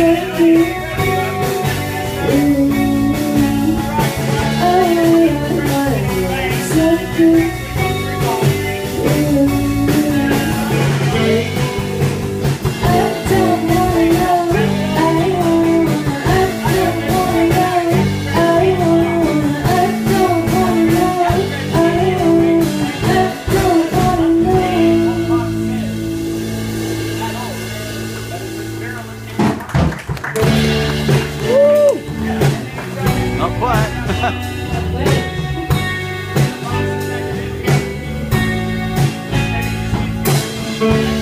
can't be Thanks,